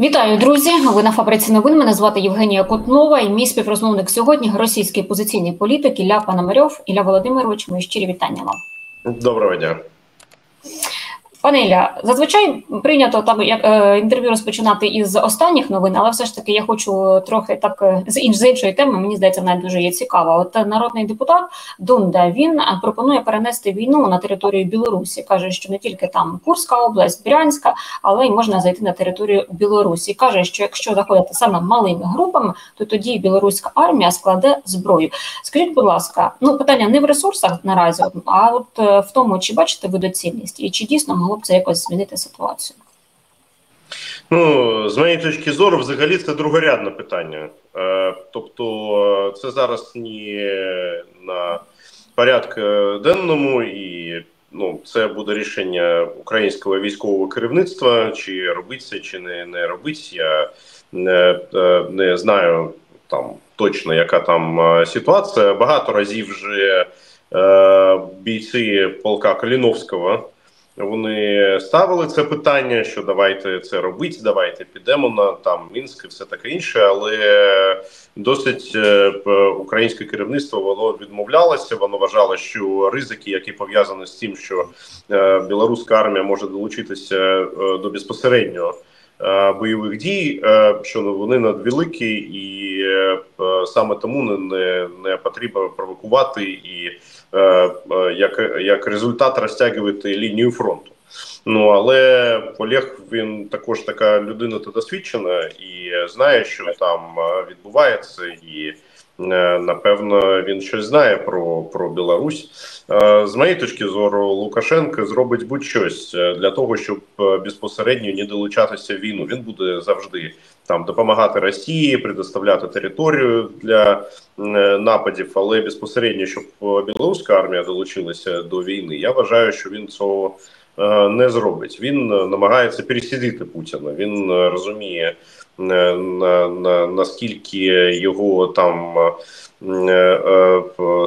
Вітаю, друзі! Ви на фабриці новин. Мене звати Євгенія Котнова і мій співрозмовник сьогодні російський позиційний політик Ілля Пономарьов. Ілля Володимирович, мої щирі вітання вам. Доброго дня. Пане Ілля, зазвичай прийнято там як е, інтерв'ю розпочинати із останніх новин, але все ж таки я хочу трохи так е, з інш з іншої теми. Мені здається, вона дуже є цікава. От народний депутат Дунда він е, пропонує перенести війну на територію Білорусі. каже, що не тільки там Курська область, Брянська, але й можна зайти на територію Білорусі. каже, що якщо заходити саме малими групами, то тоді білоруська армія складе зброю. Скажіть, будь ласка, ну питання не в ресурсах наразі, а от в тому, чи бачите ви доцільність і чи дійсно могло б це якось змінити ситуацію? Ну, з моєї точки зору, взагалі, це другорядне питання. Е, тобто, це зараз не на порядку денному, і ну, це буде рішення українського військового керівництва, чи робиться, чи не не робиться. Я не, е, не знаю там точно, яка там е, ситуація. Багато разів вже е, бійці полка Каліновського. Вони ставили це питання, що давайте це робити, давайте підемо на там Мінськ і все таке інше, але досить е, українське керівництво воно відмовлялося. Воно вважало, що ризики, які пов'язані з тим, що е, білоруська армія може долучитися е, до безпосередньо бойових дій, що вони надвеликі, і саме тому не, не, потрібно провокувати і. Е, е, як як результат розтягувати лінію фронту. Ну але Олег він також така людина та досвідчена і знає, що там е, відбувається, і напевно він щось знає про про Білорусь. З моєї точки зору, Лукашенко зробить будь-щось для того, щоб безпосередньо не долучатися в війну. Він буде завжди там допомагати Росії, предоставляти територію для е, нападів, але безпосередньо, щоб білоруська армія долучилася до війни, я вважаю, що він цього е, не зробить. Він е, намагається пересидіти Путіна. Він розуміє на, на наскільки його там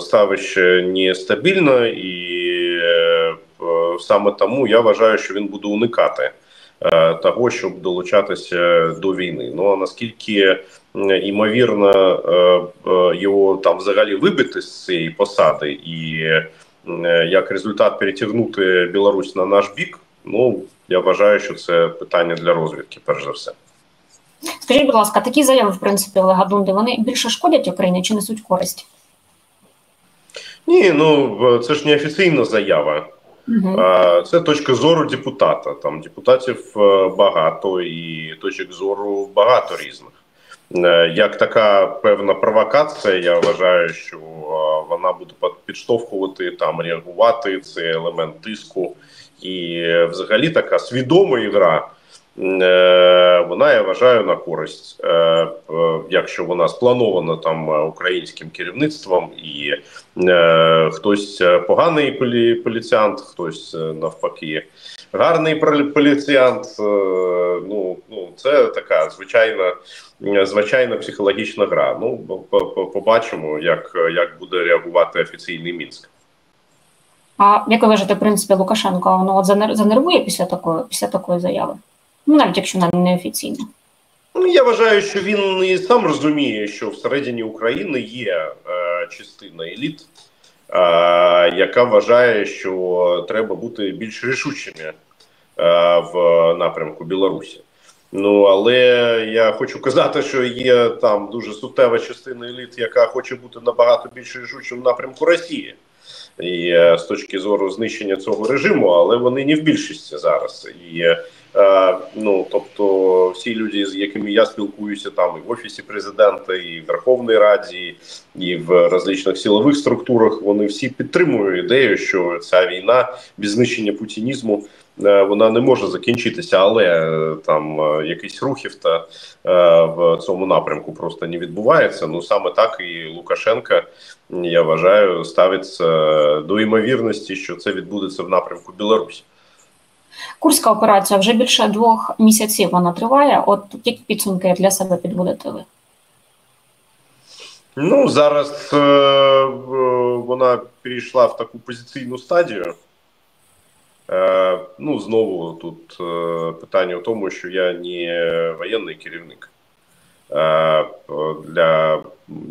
ставище нестабільно, і саме тому я вважаю, що він буде уникати. Е, того, щоб долучатися до війни. Ну а наскільки ймовірно е, е, його там взагалі вибити з цієї посади, і як результат перетягнути Білорусь на наш бік, ну я вважаю, що це питання для розвідки, перш за все. Скажіть, будь ласка, такі заяви, в принципі, Олега Дунди, вони більше шкодять Україні чи несуть користь? Ні, ну це ж не офіційна заява. Це точка зору депутата. Там депутатів е, багато і точок зору багато різних. Е, як така певна провокація, я вважаю, що е, вона буде підштовхувати там, реагувати. Це елемент тиску, і взагалі така свідома ігра. Е, вона я вважаю на користь, е, е, якщо вона спланована там українським керівництвом, і хтось поганий поліціант, хтось навпаки гарний поліціант. Ну ну це така звичайна звичайна психологічна гра. Ну побачимо, як, як буде реагувати офіційний мінськ. А як ви вважаєте, в принципі, Лукашенко воно от занервує після такої після такої заяви? Ну, навіть якщо вона не офіційна. Ну, я вважаю, що він і сам розуміє, що всередині України є е, частина еліт, е, яка вважає, що треба бути більш рішучими е, в напрямку Білорусі. Ну але я хочу казати, що є там дуже суттєва частина еліт, яка хоче бути набагато більш рішучим в напрямку Росії. І е, з точки зору знищення цього режиму, але вони не в більшості зараз. І е, Е, ну тобто, всі люди, з якими я спілкуюся, там і в офісі президента, і в Верховній Раді, і в различних силових структурах, вони всі підтримують ідею, що ця війна без знищення путінізму вона не може закінчитися, але е, там якісь рухів та в цьому напрямку просто не відбувається. Ну саме так і Лукашенка я вважаю ставиться до ймовірності, що це відбудеться в напрямку Білорусі. Курська операція вже більше двох місяців вона триває. От які підсумки для себе підводите ви? Ну зараз е, вона перейшла в таку позиційну стадію. Ну знову тут питання в тому, що я не воєнний керівник. Для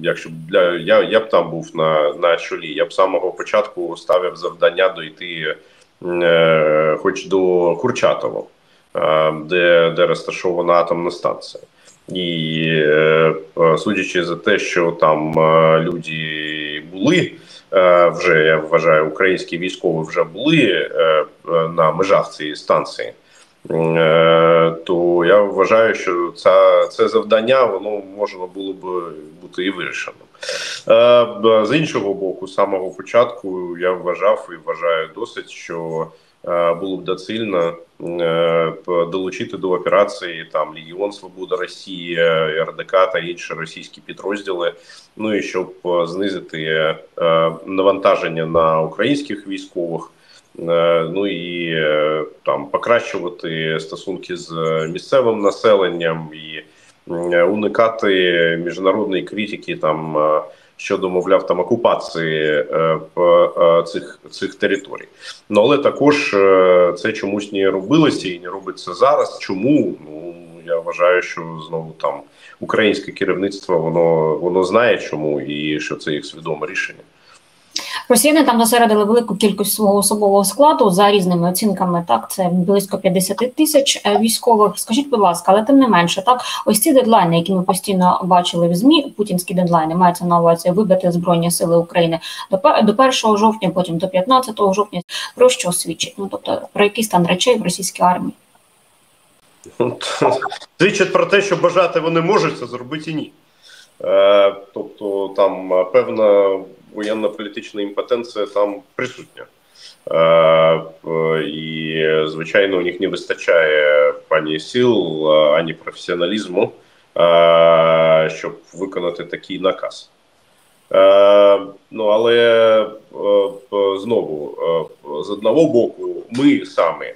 якщо для я я б там був на на чолі, я б з самого початку ставив завдання дойти, хоч до Курчатова, де де розташована атомна станція. І е, судячи за те, що там е, люди були е, вже, я вважаю, українські військові вже були на межах цієї станції, то я вважаю, що це це завдання воно можна було б бути і вирішено. З іншого боку, з самого початку я вважав і вважаю досить, що Е, було б доцільно е, долучити до операції там Легіон Свобода Росії, РДК та інші російські підрозділи. Ну і щоб знизити е, навантаження на українських військових. Ну і там покращувати стосунки з місцевим населенням і уникати міжнародної критики там щодо мовляв там окупації е, е, цих цих територій. Ну але також е, це чомусь не робилося і не робиться зараз. Чому ну я вважаю, що знову там українське керівництво воно воно знає, чому і що це їх свідоме рішення. Росіяни там зосередили велику кількість свого особового складу за різними оцінками. Так, це близько 50 тисяч е, військових. Скажіть, будь ласка, але тим не менше, так ось ці дедлайни, які ми постійно бачили в змі, путінські дедлайни мається на увазі вибити збройні сили України до до 1 жовтня, потім до 15 жовтня. Про що свідчить? Ну тобто про який стан речей в російській армії? Свідчить про те, що бажати вони можуть це зробити і ні. Е, тобто там певна воєнно-політична імпотенція там присутня. Е, і, звичайно, у них не вистачає пані сил, ані професіоналізму, щоб виконати такий наказ. Ну, але знову з одного боку, ми самі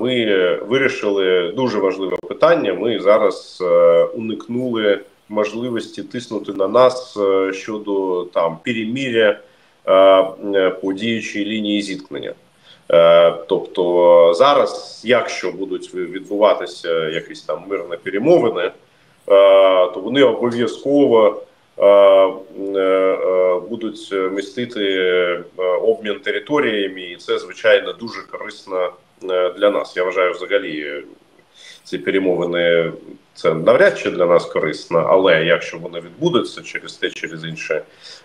ми вирішили дуже важливе питання. Ми зараз уникнули можливості тиснути на нас е, щодо там переміря е, е, по діючій лінії зіткнення. Тобто зараз, якщо будуть відбуватися якісь там мирні перемовини, то вони обов'язково будуть містити обмін територіями, і це звичайно дуже корисно для нас. Я вважаю, взагалі ці перемовини це навряд чи для нас корисно, але якщо вони відбудуться через те, через інші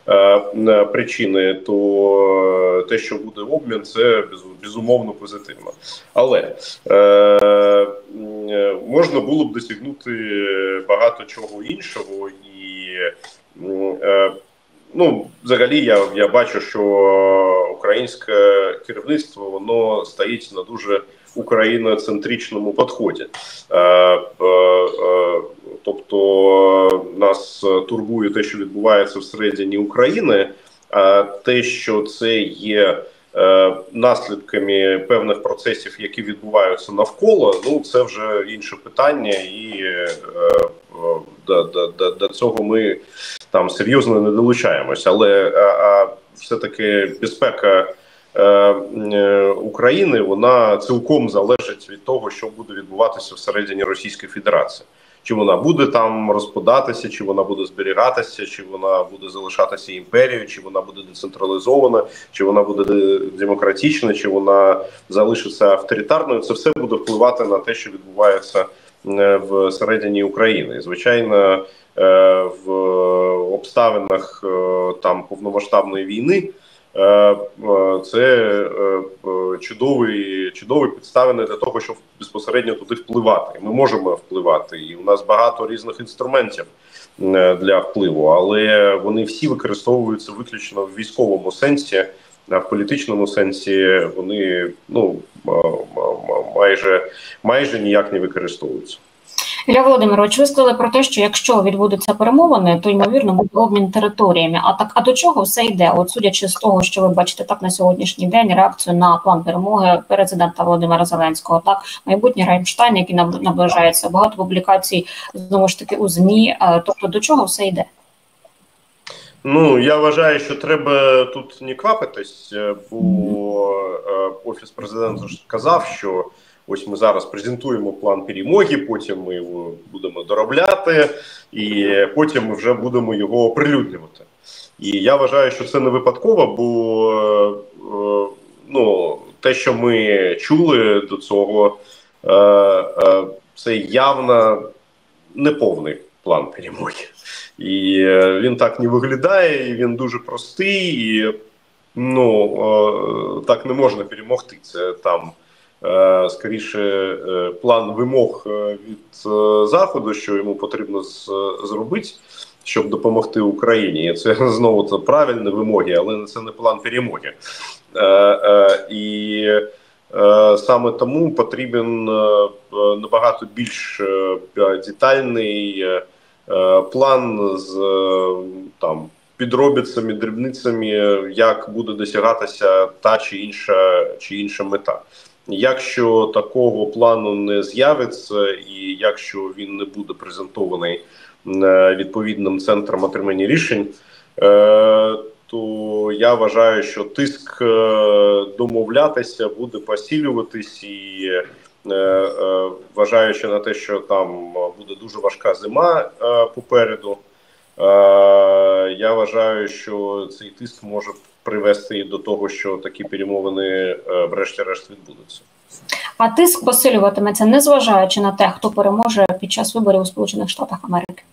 е, е, причини, то те, що буде обмін, це безумовно позитивно. Але е, можна було б досягнути багато чого іншого і. Е, Ну, взагалі, я я бачу, що українське керівництво воно стоїть на дуже україноцентричному підході. Е, е, е, тобто нас турбує те, що відбувається всередині України, а те, що це є. Наслідками певних процесів, які відбуваються навколо, ну це вже інше питання, і до до, до, цього ми там серйозно не долучаємося. Але а, все таки безпека Е, е, України вона цілком залежить від того, що буде відбуватися всередині Російської Федерації. Чи вона буде там розпадатися, чи вона буде зберігатися, чи вона буде залишатися імперією, чи вона буде децентралізована, чи вона буде демократична, чи вона залишиться авторитарною. Це все буде впливати на те, що відбувається е, в середині України. Звичайно, в обставинах там повномасштабної війни. Е, е, це е, чудовий чудові підставини для того, щоб безпосередньо туди впливати. Ми можемо впливати, і у нас багато різних інструментів для впливу, але вони всі використовуються виключно в військовому сенсі, а в політичному сенсі вони ну майже майже ніяк не використовуються. Ілля Володимирович, ви сказали про те, що якщо відбудуться перемовини, то ймовірно буде обмін територіями. А так, а до чого все йде? От судячи з того, що ви бачите так на сьогоднішній день, реакцію на план перемоги президента Володимира Зеленського, так майбутній Раймштайн, який наближається, багато публікацій знову ж таки у змі. Тобто до чого все йде? Ну я вважаю, що треба тут не квапитись, бо офіс президента ж сказав, що ось ми зараз презентуємо план перемоги. Потім ми його будемо доробляти, і потім ми вже будемо його оприлюднювати. І я вважаю, що це не випадково, бо ну те, що ми чули до цього, це явно неповний план перемоги. І е, він так не виглядає, і він дуже простий, і ну е, так не можна перемогти. Це там е, скоріше план вимог від заходу, що йому потрібно зробити, щоб допомогти Україні. Це знову це правильні вимоги, але це не план перемоги. І саме тому потрібен набагато більш детальний. Е, план з е, там підробицями, дрібницями, як буде досягатися та чи інша чи інша мета. Якщо такого плану не з'явиться, і якщо він не буде презентований е, відповідним центром отримання рішень, то я вважаю, що тиск домовлятися буде посилюватись і Е, е, вважаючи на те, що там буде дуже важка зима е, попереду. Я вважаю, що цей тиск може привести і до того, що такі перемовини, врешті-решт, відбудуться. А тиск посилюватиметься, незважаючи на те, хто переможе під час виборів у Сполучених Штатах Америки.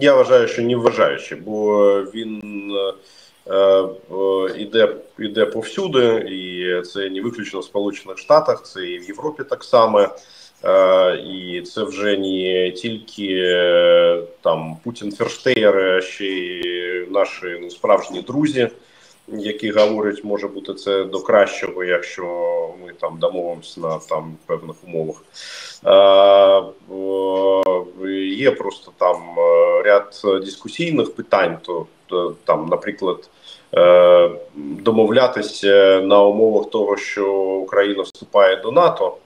Я вважаю, що не вважаючи, бо він Е, іде іде повсюди, і це не виключно в Сполучених Штатах, це і в Європі так само. Е, і це вже не тільки е, там Путін Ферштеєр, ще й наші ну, справжні друзі, які говорять, може бути це до кращого, якщо ми там домовимося на там певних умовах. Є просто там ряд дискусійних питань, то там, наприклад. Е, домовлятися на умовах того, що Україна вступає до НАТО,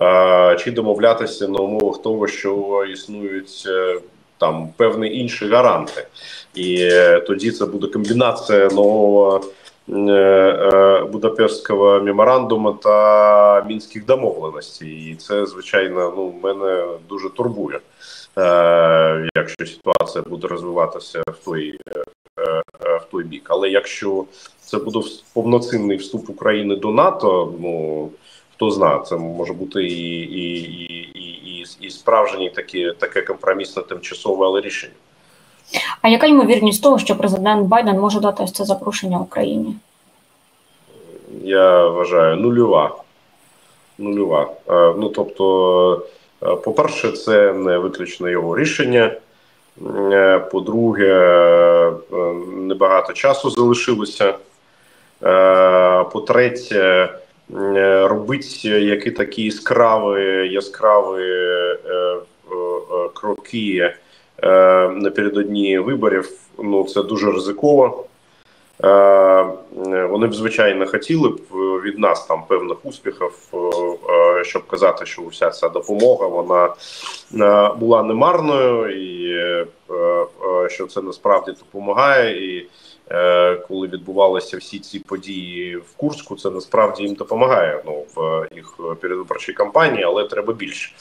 е, чи домовлятися на умовах того, що існують е, там певні інші гаранти, і тоді це буде комбінація нового Будапештського меморандуму та мінських домовленостей, і це звичайно ну мене дуже турбує, якщо ситуація буде розвиватися в той Е, в той бік. Але якщо це буде повноцінний вступ України до НАТО, ну хто знає, це може бути і і, і, і, і справжнє таке, таке компромісне тимчасове але рішення. А яка ймовірність того, що президент Байден може дати це запрошення Україні? Я вважаю нульова. Нульова. Е, ну тобто, е, по-перше, це не виключно його рішення. Е, по-друге, небагато часу залишилося. По-третє, робить які такі яскраві яскраві кроки напередодні виборів. Ну це дуже ризиково. Вони б звичайно хотіли б від нас там певних успіхів, щоб казати, що вся ця допомога вона була немарною, і що це насправді допомагає. І коли відбувалися всі ці події в Курську, це насправді їм допомагає ну в їх передвиборчій кампанії, але треба більше.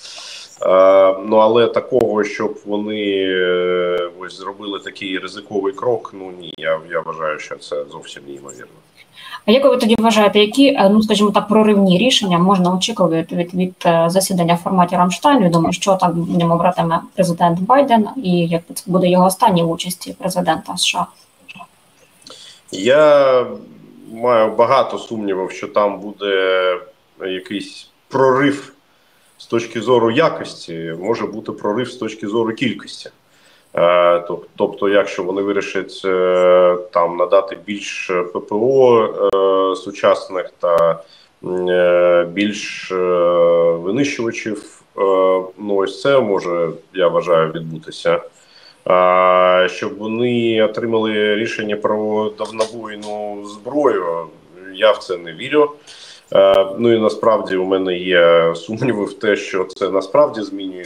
Ну але такого, щоб вони е, ось зробили такий ризиковий крок. Ну ні, я я вважаю, що це зовсім неймовірно. А як ви тоді вважаєте, які е, ну скажімо так проривні рішення можна очікувати від від е, засідання в форматі Рамштайну? Думаю, що будемо братиме президент Байден, і як це буде його останній участі президента США? Я маю багато сумнівів, що там буде якийсь прорив з точки зору якості, може бути прорив з точки зору кількості. Е, тобто, якщо вони вирішать е, там надати більш ППО е, сучасних та більш винищувачів, ну ось це може, я вважаю, відбутися. Щоб вони отримали рішення про давнобойну зброю, я в це не вірю. Е, ну і насправді у мене є сумніви в те, що це насправді змінює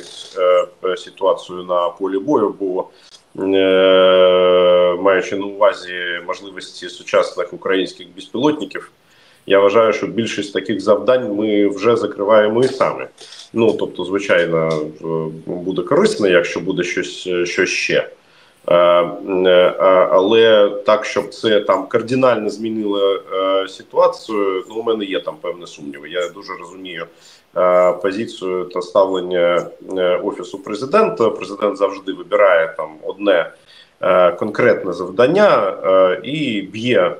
е, ситуацію на полі бою. Бо маючи на увазі можливості сучасних українських безпілотників. Я вважаю, що більшість таких завдань ми вже закриваємо і самі. Ну тобто, звичайно, буде корисно, якщо буде щось, щось ще. Е, е, але так, щоб це там кардинально змінило е, ситуацію, ну у мене є там певні сумніви. Я дуже розумію позицію та ставлення офісу президента. Президент завжди вибирає там одне конкретне завдання і б'є.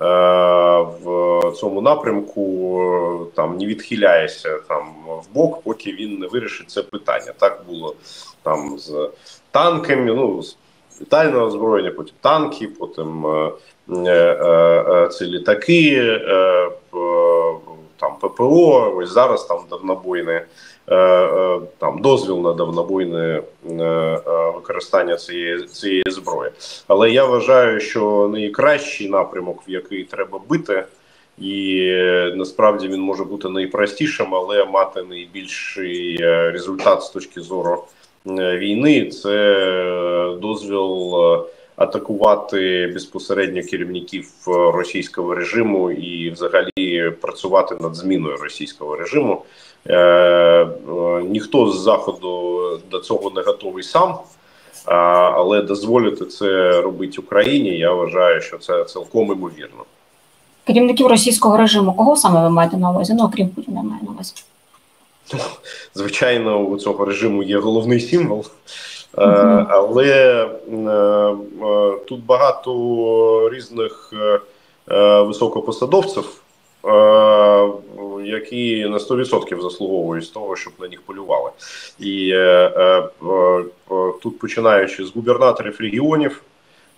В цьому напрямку там не відхиляється там в бок, поки він не вирішить це питання. Так було там з танками. Ну з літального озброєння, потім танки, потім е, е, е, ці літаки, там ППО. Ось зараз там давнобойне там дозвіл на давнобойне використання цієї цієї зброї. Але я вважаю, що найкращий напрямок, в який треба бити. І насправді він може бути найпростішим, але мати найбільший результат з точки зору Е, війни це дозвіл е, атакувати безпосередньо керівників е, російського режиму і, взагалі, працювати над зміною російського режиму. Ніхто з заходу до цього не готовий сам. Але дозволити це робити Україні, я вважаю, що це цілком імовірно. Керівників російського режиму, кого саме ви маєте на увазі? Ну окрім Путіна, маю на увазі. Звичайно, у цього режиму є головний символ, але е, е, тут багато різних високопосадовців, які на 100% заслуговують з того, щоб на них полювали. І тут починаючи з губернаторів регіонів.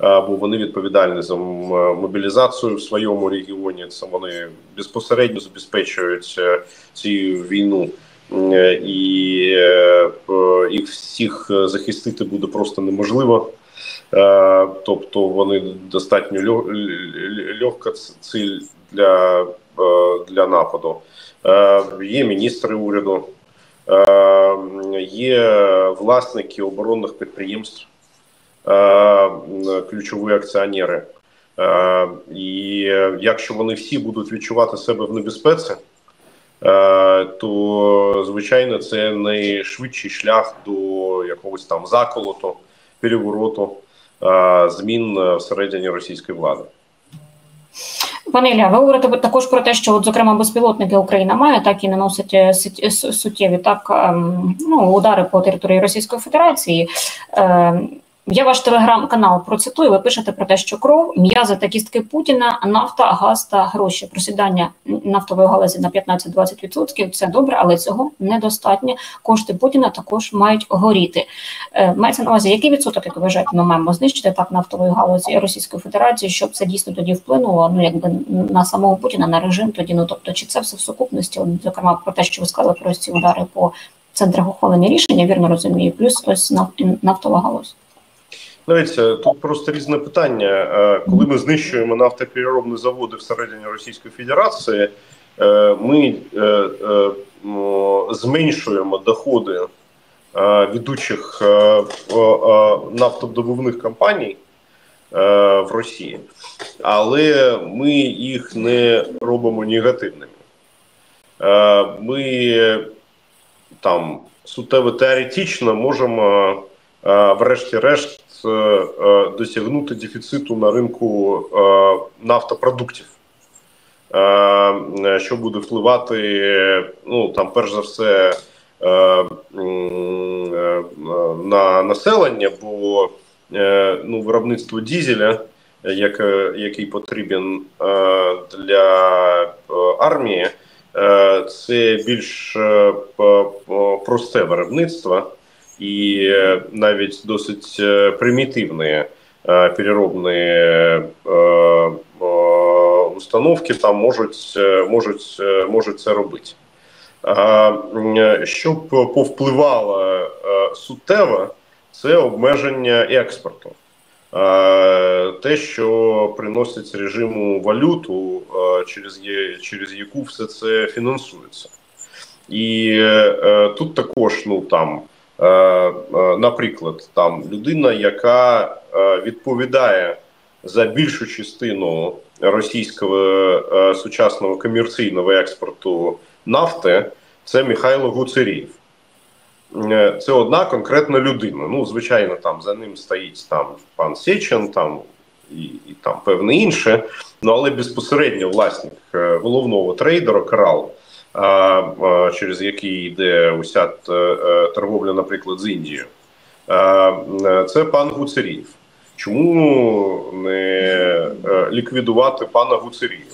Бо вони відповідальні за мобілізацію в своєму регіоні. Це вони безпосередньо забезпечують цю війну Е, і е, їх всіх захистити буде просто неможливо. Е, тобто вони достатньо легка ціль для для нападу. Є міністри уряду, є власники оборонних підприємств, ключові акціонери. І якщо вони всі будуть відчувати себе в небезпеці. Е, то звичайно це найшвидший шлях до якогось там заколоту, перевороту, е, змін всередині російської влади. Пане Ілля, ви говорите також про те, що, от, зокрема, безпілотники Україна має, так і наносить е, суттєві так ем, ну, удари по території Російської Федерації. Я ваш телеграм-канал процитую. Ви пишете про те, що кров, м'язи та кістки Путіна, нафта, газ та гроші. Просідання нафтової галузі на 15-20% – Це добре, але цього недостатньо. Кошти Путіна також мають горіти. Е, мається на увазі, який відсоток, як ви вважаєте, ми маємо знищити так нафтової галузі Російської Федерації, щоб це дійсно тоді вплинуло. Ну якби на самого Путіна, на режим тоді. Ну тобто, чи це все в сукупності? Зокрема, про те, що ви сказали про ці удари по центрах ухвалення рішення, вірно розумію, плюс ось нафтова галузь. Дивіться, тут просто різне питання. Е, коли ми знищуємо нафтопереробні заводи всередині Російської Федерації, е, ми е, зменшуємо доходи ведучих нафтодобувних компаній в Росії, але ми їх не робимо негативними. Ми там суттєво теоретично можемо, врешті-решт, досягнути дефіциту на ринку е, нафтопродуктів, що буде впливати, ну там, перш за все, на населення, бо ну, виробництво дізеля, як, який потрібен для армії, це більш просте виробництво і е, навіть досить е, примітивні е, переробні установки там можуть можуть, можуть це робити. Щоб повпливало суттєво, це обмеження експорту. Те, що приносить режиму валюту, через через яку все це фінансується, і тут також ну там наприклад, там людина, яка відповідає за більшу частину російського сучасного комерційного експорту нафти, це Михайло Гуцерів. Це одна конкретна людина. Ну, звичайно, там за ним стоїть там пан Сечин, там і, і там певне інше. Ну але безпосередньо власник е, головного трейдера Карал, через який йде уся е, торговля, наприклад, з Індією. Це пан Гуцерієв. Чому не е, ліквідувати пана Гуцерієва,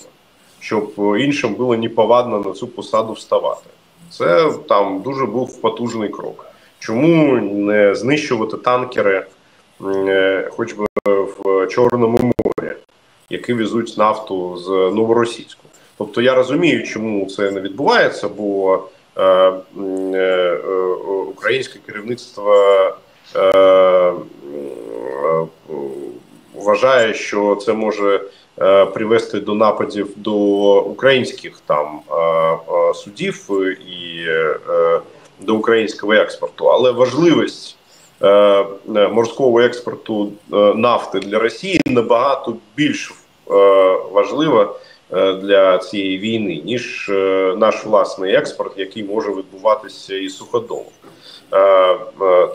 щоб іншим було неповадно на цю посаду вставати? Це там дуже був потужний крок. Чому не знищувати танкери, хоч би в Чорному морі, які везуть нафту з новоросійську? Тобто я розумію, чому це не відбувається, бо е, е, українське керівництво е, вважає, що це може е, привести до нападів до українських там е, е, судів і до українського експорту, але важливість морського експорту нафти для Росії набагато більш важлива для цієї війни, ніж наш власний експорт, який може відбуватися і суходолом.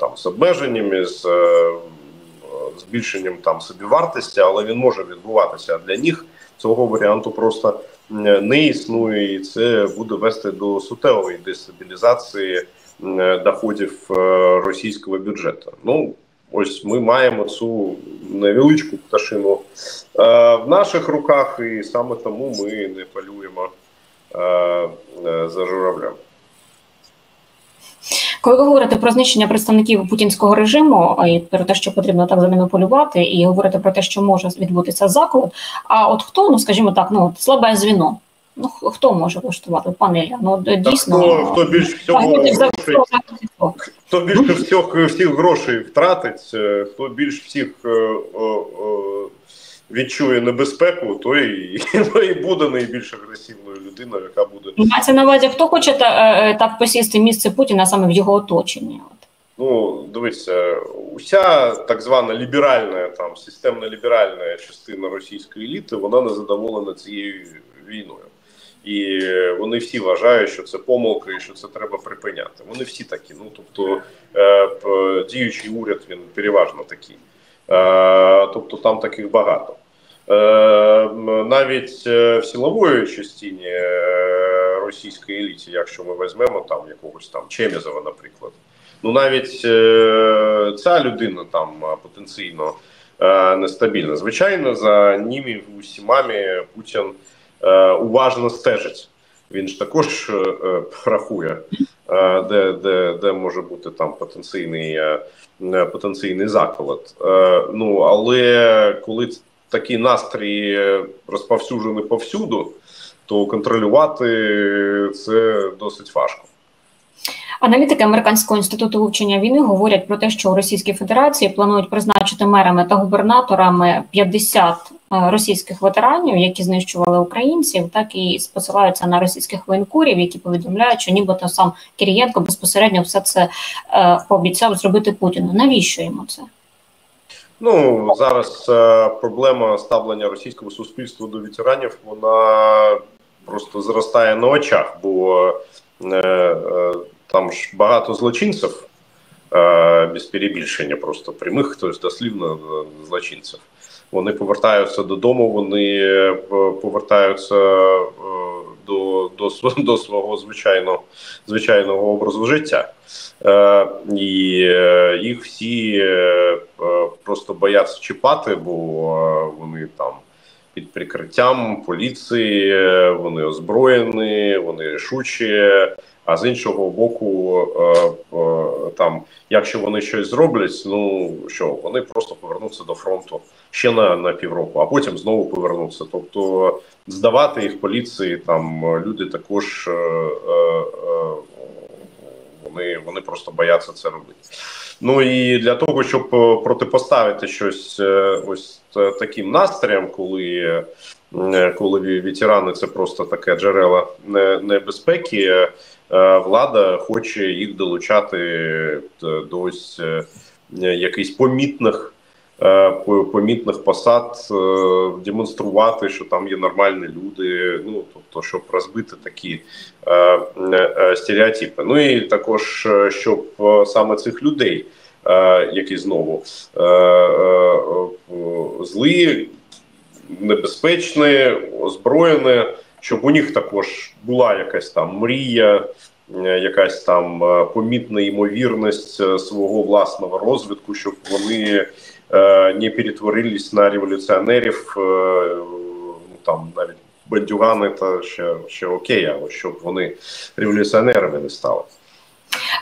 Там з обмеженнями, з збільшенням там собівартості, але він може відбуватися. Для них цього варіанту просто не існує, і це буде вести до суттєвої дестабілізації доходів е, російського бюджету. Ну ось ми маємо цю невеличку пташину е, в наших руках, і саме тому ми не полюємо е, за журавлем. Коли ви говорите про знищення представників путінського режиму і про те, що потрібно так за ними полювати, і говорите про те, що може відбутися заклад. А от хто, ну скажімо так, ну слабе звіно. Ну хто може влаштувати панеля? Ну дійсно хто, хто більш всього грошей, хто більше всіх всіх грошей втратить, е, хто більш всіх о, відчує небезпеку, то і, і буде найбільш агресивною людиною, яка буде мається на увазі, хто хоче та, е, так посісти місце Путіна саме в його оточенні. Ну, дивіться, уся так звана ліберальна там системно ліберальна частина російської еліти, вона не задоволена цією війною. І вони всі вважають, що це помилка і що це треба припиняти. Вони всі такі. Ну тобто е, діючий уряд він переважно такий. Е, тобто там таких багато. Е, навіть в силової частині російської еліті, якщо ми візьмемо там якогось там Чемізова, наприклад, ну навіть ця людина там потенційно нестабільна. Звичайно, за ними усімами Путін уважно стежить. Він ж також рахує, де де, де може бути там потенційний потенційний заколот. Ну але коли такі настрій розповсюджені повсюду, то контролювати це досить важко. Аналітики американського інституту вивчення війни говорять про те, що у Російській Федерації планують призначити мерами та губернаторами 50 е, російських ветеранів, які знищували українців, так і посилаються на російських воєнкурів, які повідомляють, що нібито сам Кирієнко безпосередньо все це е, пообіцяв зробити Путіну. Навіщо йому це? Ну зараз е, проблема ставлення російського суспільства до ветеранів вона просто зростає на очах, бо там ж багато злочинців е, без перебільшення, просто прямих, хтось дослівно злочинців. Вони повертаються додому, вони повертаються до до, до свого звичайного звичайного образу життя. Е, І їх всі просто бояться чіпати, бо вони там під прикриттям поліції, вони озброєні, вони рішучі. А з іншого боку, е, е, там, якщо вони щось зроблять, ну що вони просто повернуться до фронту ще на на півроку, а потім знову повернуться. Тобто здавати їх поліції, там люди також е, вони вони просто бояться це робити. Ну і для того, щоб протипоставити щось ось таким настроям, коли коли ветерани це просто таке джерело небезпеки. влада хоче їх долучати до ось якихось помітних. Помітних посад демонструвати, що там є нормальні люди. Ну тобто, щоб розбити такі е, е, стереотипи. Ну і також щоб саме цих людей, е, які знову е, е, зли, небезпечні, озброєні, щоб у них також була якась там мрія. Якась там помітна ймовірність свого власного розвитку, щоб вони не перетворились на революціонерів, ну там навіть бандюгани, та ще ще окей, але щоб вони революціонерами не стали.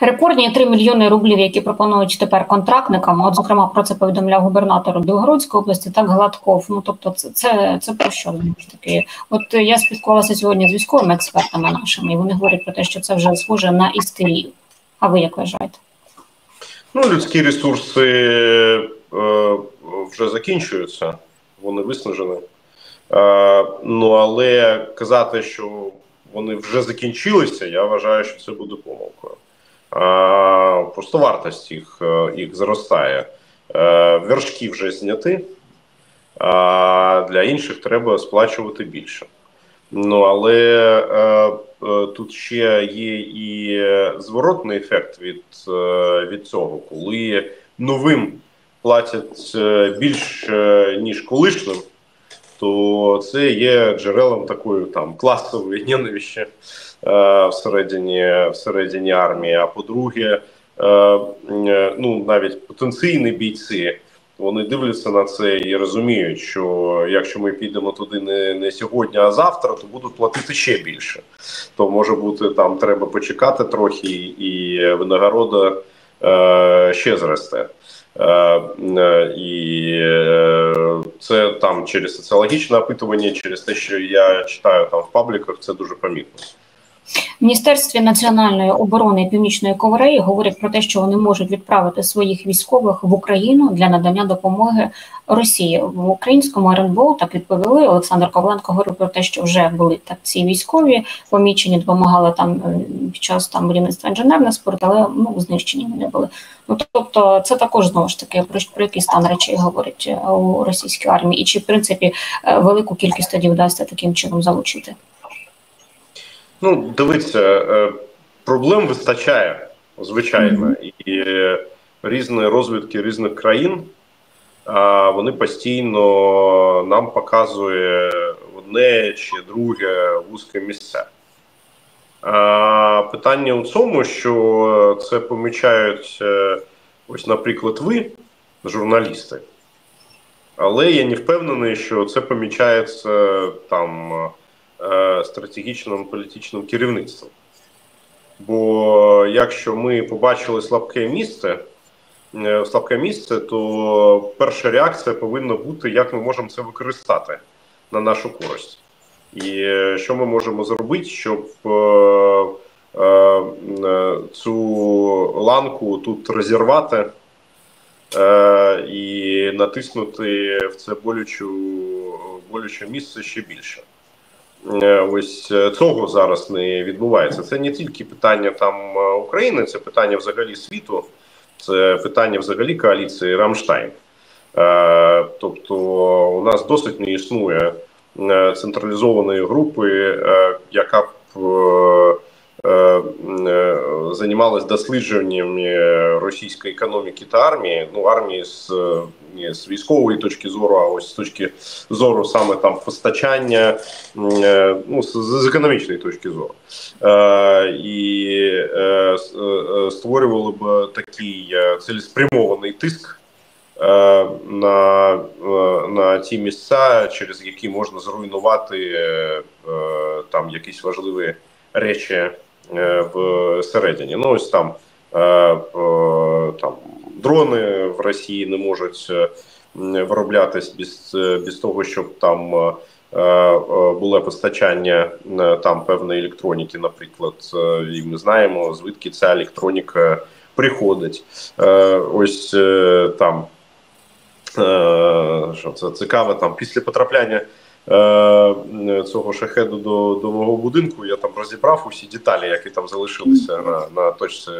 Рекордні 3 мільйони рублів, які пропонують тепер контрактникам. От зокрема про це повідомляв губернатор Білгородської області, так Гладков. Ну тобто, це це, це про що знову ж таки? От я спілкувалася сьогодні з військовими експертами нашими, і вони говорять про те, що це вже схоже на істерію. А ви як вважаєте? Ну, людські ресурси е, вже закінчуються, вони виснажені. Е, ну але казати, що вони вже закінчилися, я вважаю, що це буде помилкою. Е, просто вартість їх е, їх зростає. Вершки вже зняти, а для інших треба сплачувати більше. Ну але тут ще є і зворотний ефект від, від цього, коли новим платять більш ніж колишнім то це є джерелом такої там класової ненавищі е, всередині всередині армії. А по-друге, е, е, ну навіть потенційні бійці. Вони дивляться на це і розуміють, що якщо ми підемо туди не не сьогодні, а завтра, то будуть платити ще більше. То може бути там треба почекати трохи, і винагорода е, ще зросте. Е, е, і е, це там через соціологічне опитування, через те, що я читаю там в пабліках, це дуже помітно. В Міністерстві національної оборони Північної Кореї говорять про те, що вони можуть відправити своїх військових в Україну для надання допомоги Росії в українському РНБО. Так відповіли. Олександр Коваленко говорив про те, що вже були так ці військові помічені, допомагали там е, під час там будівництва інженерних спорт, але ну знищені вони були. Ну тобто, це також знову ж таки про, про який стан речей говорить е, у російській армії, і чи в принципі е, велику кількість тоді вдасться таким чином залучити. Ну, дивіться, е, проблем вистачає, звичайно, mm -hmm. і різні розвідки різних країн вони постійно нам показує одне чи друге вузьке місце. Питання у цьому, що це помічають е, ось, наприклад, ви, журналісти, але я не впевнений, що це помічається там. Е, стратегічним політичним керівництвом. Бо якщо ми побачили слабке місце, е, слабке місце, то перша реакція повинна бути, як ми можемо це використати на нашу користь. І е, що ми можемо зробити, щоб цю ланку тут розірвати і натиснути в це болючу болюче місце ще більше. Е, ось е, цього зараз не відбувається. Це не тільки питання там е, України, це питання взагалі світу, це питання взагалі коаліції Рамштайн. Тобто, у нас досить не існує централізованої групи, яка б займалась дослідженням російської економіки та армії. Ну армії з з військової точки зору, а ось з точки зору саме там постачання, е, ну з, з економічної точки зору, і створювали б такий цілеспрямований тиск. На на ті місця, через які можна зруйнувати там якісь важливі речі Е, всередині. Ну ось там е, е, там дрони в Росії не можуть вироблятись без без того, щоб там було постачання там певної електроніки, наприклад, і ми знаємо, звідки ця електроніка приходить. Ось там що це цікаво, там після потрапляння е, цього шахеду до до мого будинку. Я там розібрав усі деталі, які там залишилися на на точці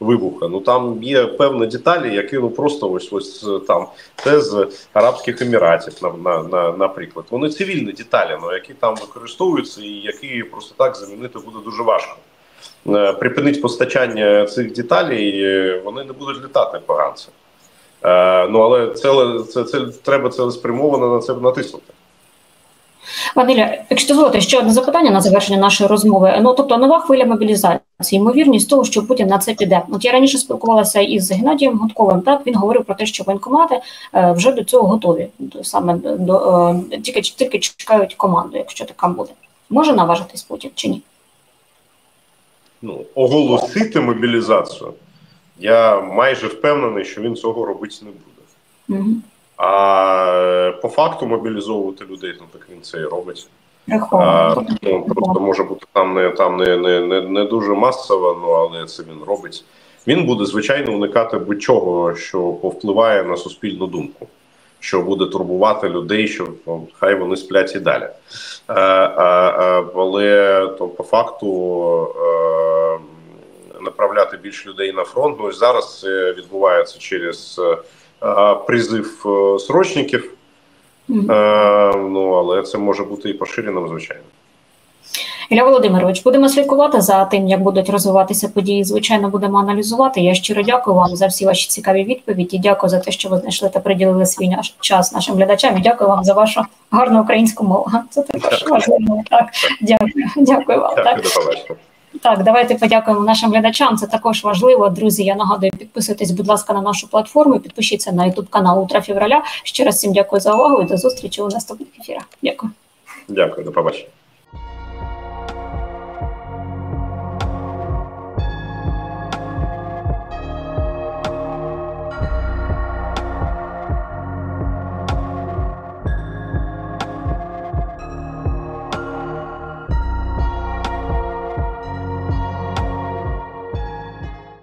вибуху. Ну там є певні деталі, які ну просто ось ось там те з Арабських Еміратів, на, на, на, наприклад. Вони цивільні деталі, ну які там використовуються, і які просто так замінити буде дуже важко. Е, припинить постачання цих деталей, вони не будуть літати поганці. Е, ну але це це, це треба цілеспрямовано на це натиснути. Пане якщо дозволите, ще одне запитання на завершення нашої розмови. Ну тобто нова хвиля мобілізації, ймовірність того, що Путін на це піде. От я раніше спілкувалася із Геннадієм Гудковим. Так він говорив про те, що воєнкомати е, вже до цього готові. Саме до е, тільки тільки чекають команду, якщо така буде. Може наважитись Путін чи ні? Ну оголосити мобілізацію. Я майже впевнений, що він цього робити не буде. Угу. А по факту мобілізовувати людей, ну так він це і робить. А, ну, Просто може бути там не там не не, не, не дуже масово, ну але це він робить. Він буде звичайно уникати будь-чого, що повпливає на суспільну думку, що буде турбувати людей, що ну, хай вони сплять і далі. А, а, а, Але то по факту. А, направляти більше людей на фронт. Ну і зараз це відбувається через е, призив е, срочників. -hmm. Ну але це може бути і поширеним, звичайно. Ілля Володимирович, будемо слідкувати за тим, як будуть розвиватися події. Звичайно, будемо аналізувати. Я щиро дякую вам за всі ваші цікаві відповіді. Дякую за те, що ви знайшли та приділили свій наш час нашим глядачам. І Дякую вам за вашу гарну українську мову. Це також важливо. Так, дякую, дякую вам. Дякую, так. Так, давайте подякуємо нашим глядачам. Це також важливо. Друзі. Я нагадую, підписуйтесь, будь ласка, на нашу платформу. Підпишіться на ютуб канал Утра Февраля. Ще раз всім дякую за увагу і до зустрічі у наступних ефірах. Дякую. Дякую, до побачення.